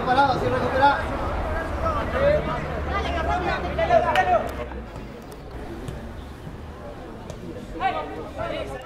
no parado, así recupera. ¡Golo,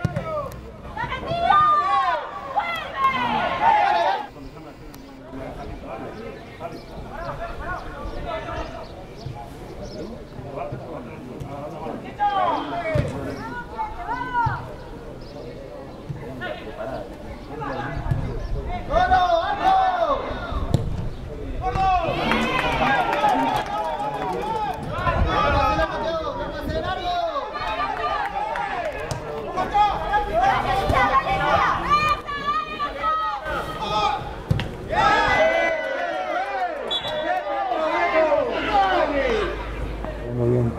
Muy bien.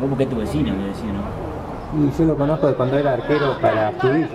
Vos porque es tu vecino, me decía, ¿no? Y yo lo conozco de cuando era arquero para Astudillo.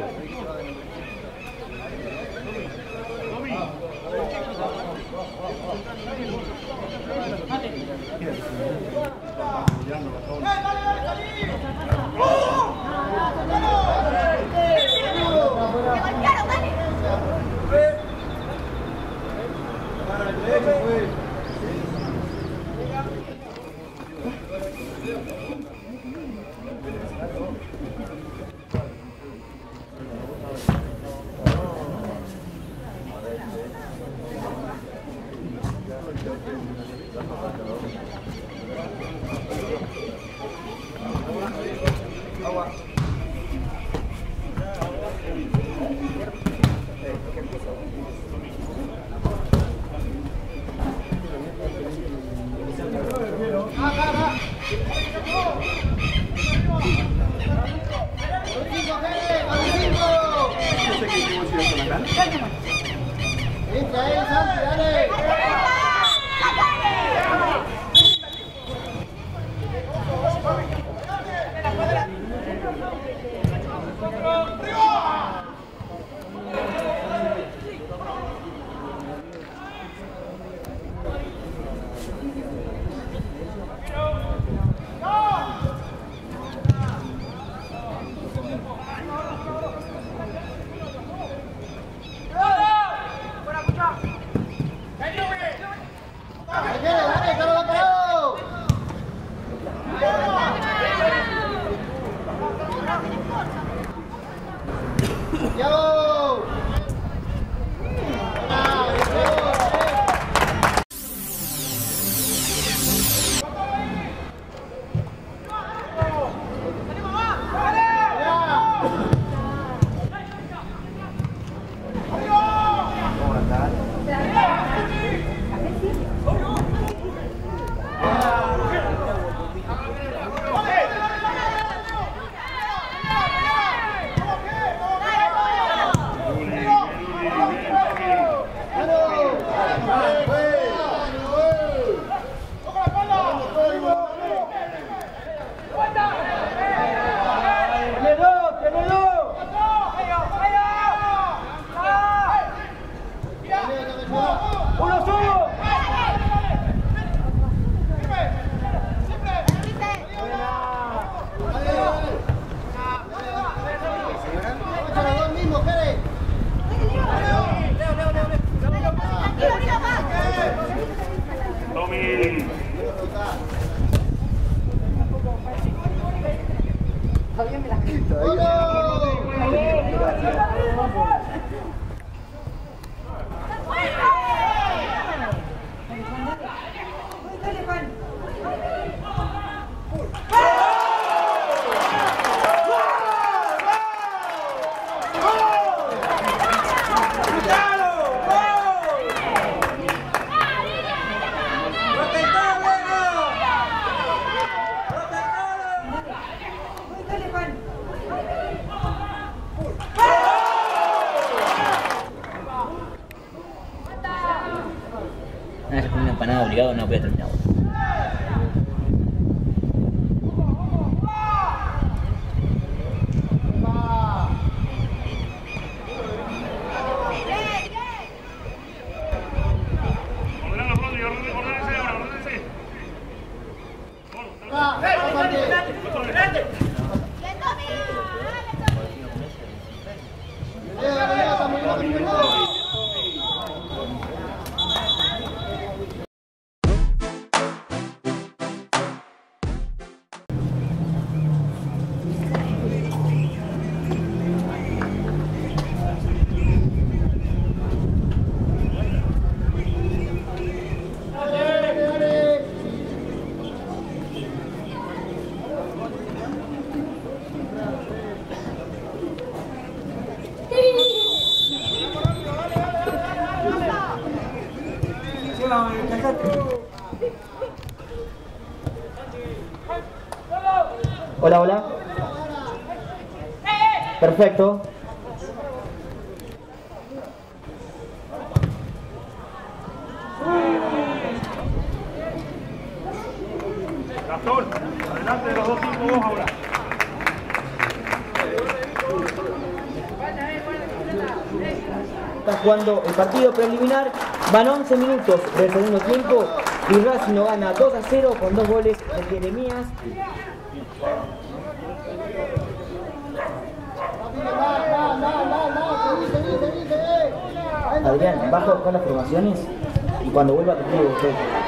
Entra dale. Dale, Una vez comí una empanada obligado, no voy a terminar. Hola, hola. Perfecto. Adelante de los dos ahora. Está jugando el partido preliminar. Van 11 minutos del segundo tiempo y Racing lo gana 2 a 0 con dos goles de Jeremías. Adrián, baja a buscar las formaciones y cuando vuelva te pido usted.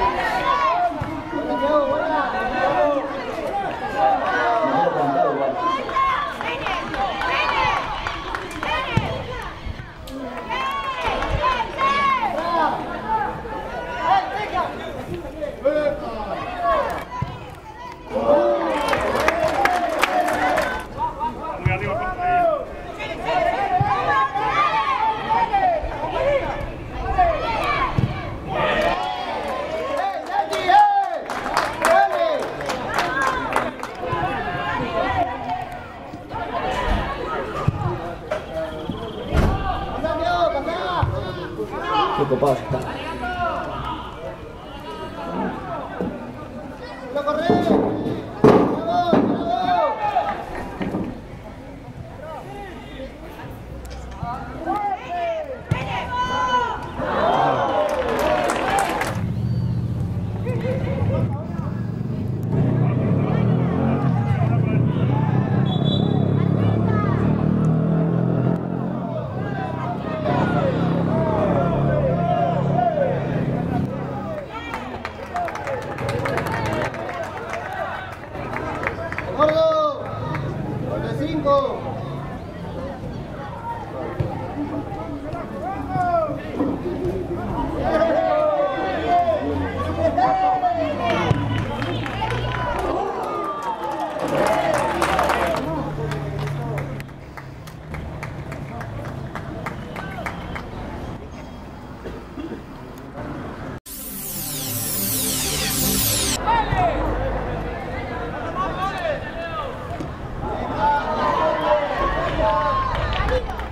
Qué copado ya está. ¡No ¡Dale,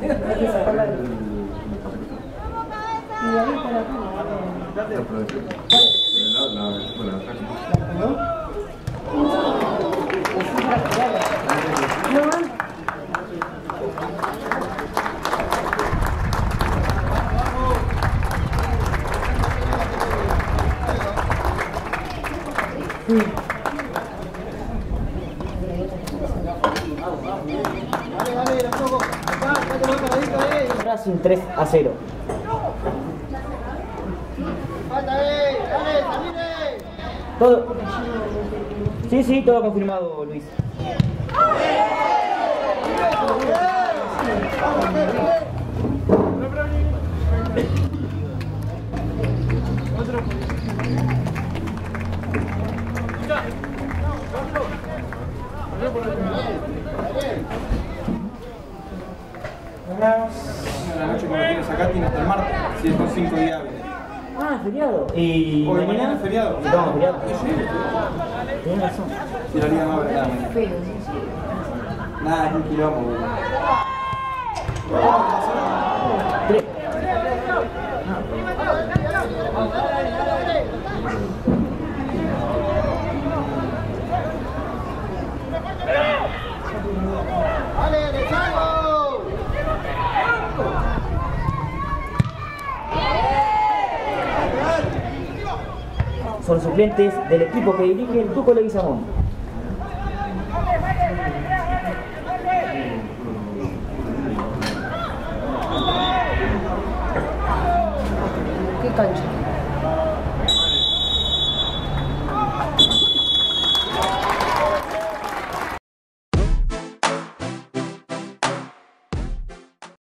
Dale, dale, Racing 3 a 0. Falta ahí, dale, termine. Todo. Sí, sí, todo confirmado, Luis. ¿Y Hoy, mañana? es feriado. No, feriado. Sí, Tienes razón. Si la liga no abre nada. Nada, es un quilombo, Son suplentes del equipo que dirige el Tuco Leguizamón.